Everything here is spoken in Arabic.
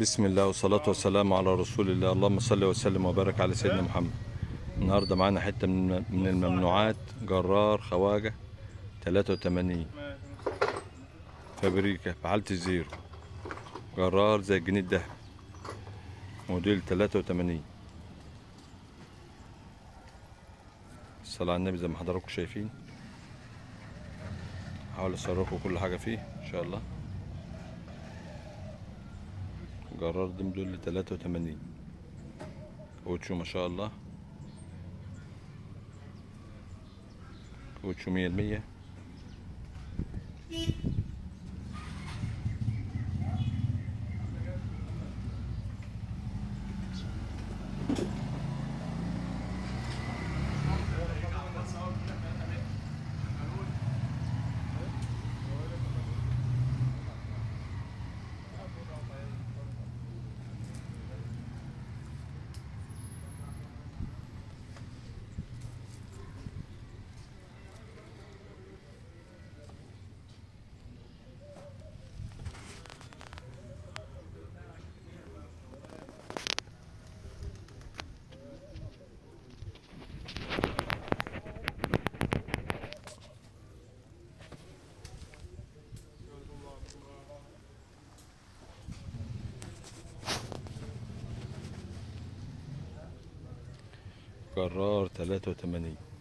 بسم الله والصلاة والسلام على رسول الله. اللهم صل وسلم وبارك على سيدنا محمد. النهاردة معانا حتة من من الممنوعات جرار خواجة 83 فابريكا في حالة الزيرو. جرار زي الجنيه الدهبي موديل 83 الصلاة على النبي زي ما حضراتكم شايفين. هحاول اصوركم كل حاجة فيه إن شاء الله. جرار ده موديل 83 كوتشو ما شاء الله. كوتشو مية المية جرار 83